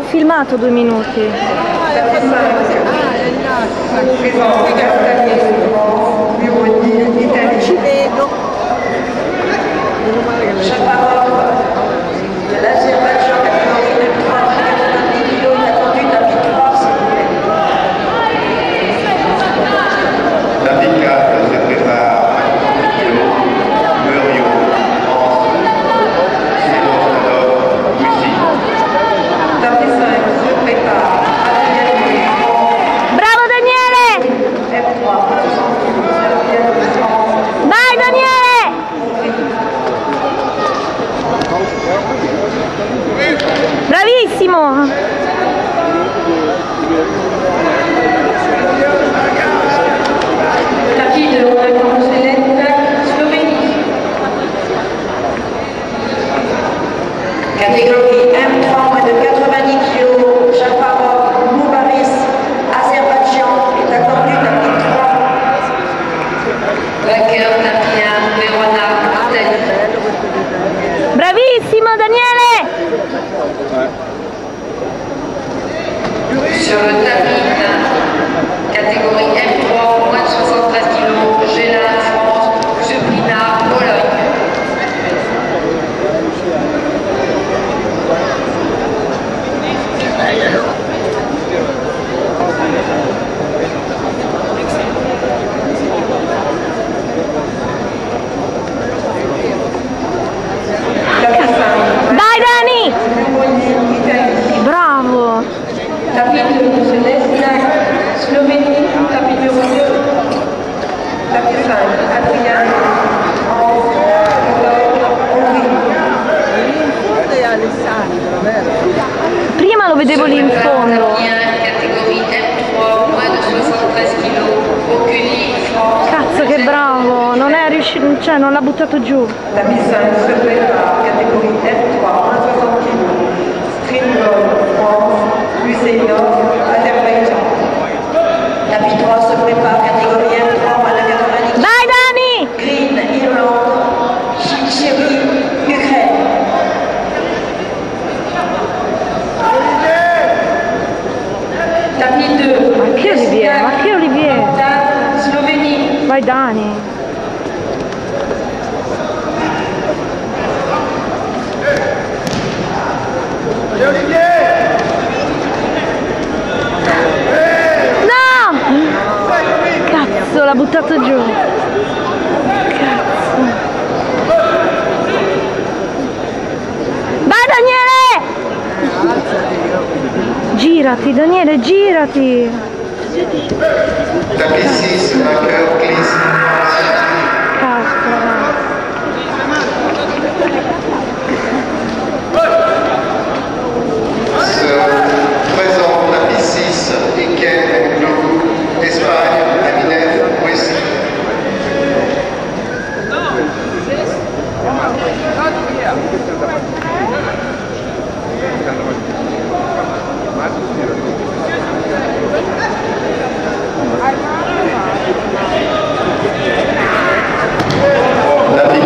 filmato due minuti. Slovénie. Catégorie M3 moins de 90 kg, Jafarov, Moubaris, Azerbaïdjan est attendu tapis 3. Vainqueur tapis 1, Verona, Italie. Bravissimo Daniele! Prima lo vedevo lì in fondo. Tapis 1, catégorie M3, moins de 73 kg, Oculi, France. Cazzo che bravo! Non è riuscito, cioè non l'ha buttato giù. Tapis 5 se prépare, catégorie M3, moins 60 kg, Stringol, France, Lusenov, Azerbaïdjan. Tapis 3 se prépare, catégorie M3, moins de 90 kg. Dai Dani! Green, Irlande, Chiri, Ukraine. Tapis 2. Ma che Olivier? Ma che Olivier? Portale, Slovénie. Vai Dani! No! Cazzo, l'ha buttato giù. Cazzo. Daniele! Girati Daniele, girati! Tapis 6, vainqueur La piccata